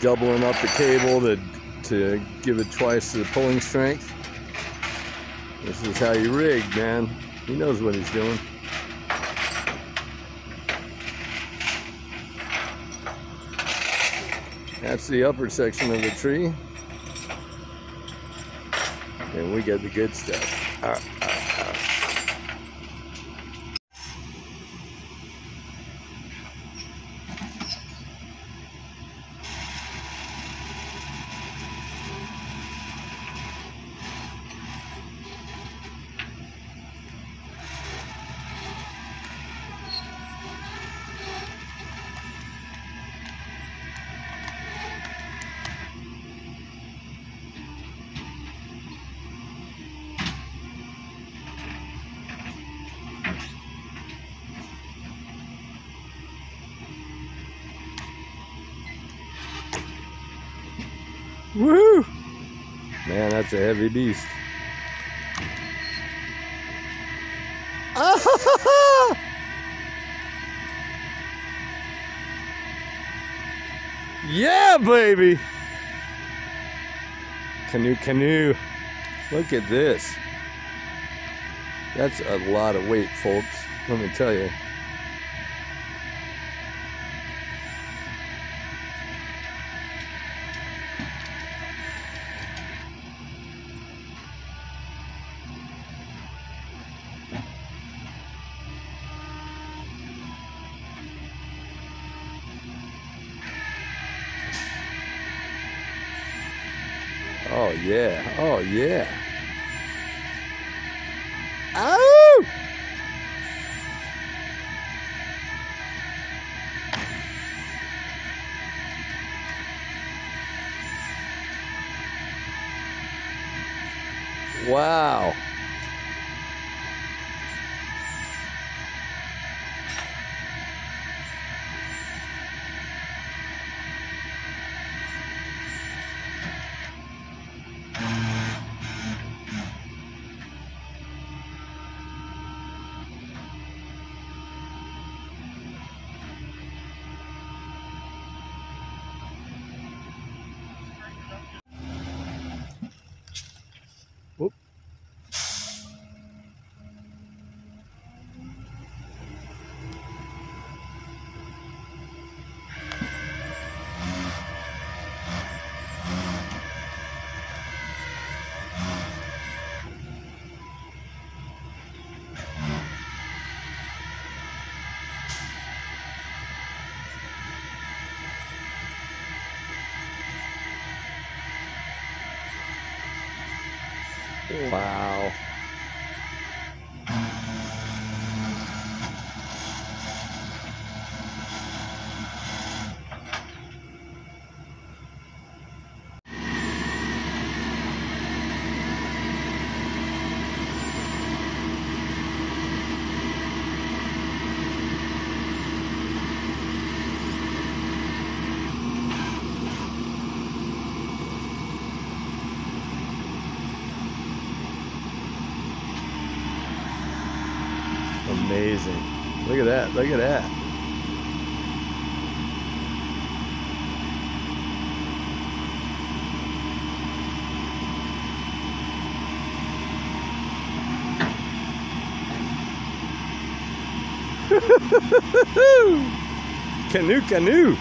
doubling up the cable to, to give it twice the pulling strength. This is how you rig, man. He knows what he's doing. That's the upper section of the tree. And we get the good stuff. Woo! Man, that's a heavy beast. yeah, baby! Canoe, canoe. Look at this. That's a lot of weight, folks. Let me tell you. Oh yeah. Oh yeah. Oh! Wow. Wow. Amazing. Look at that. Look at that. canoe, canoe.